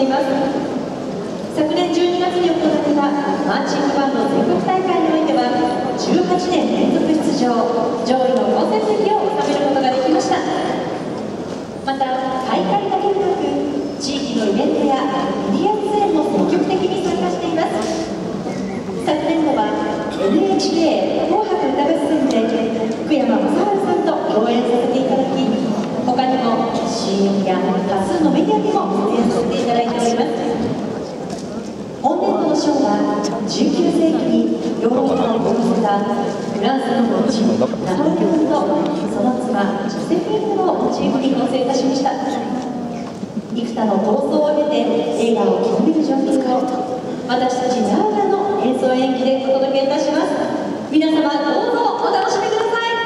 ています。昨年12月に行われたマーチングバンド全国大会においては18年連続出場。上位の好戦績を収めることができました。また大会だけでなく地域のイベントやメディア出演も積極的に参加しています。19世紀にヨーロッパを訪れたフランスの王子ナポレオンとその妻ジョセフィーヌをモチーフに構成いたしました。幾多の構想を経て映画を極める状況を私たちながらの演奏演技でお届けいたします。皆様どうぞお楽しみください。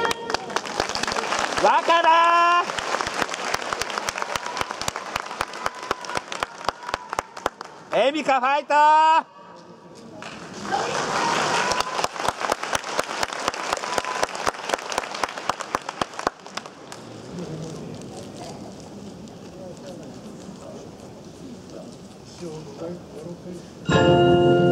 若だエミカファイト「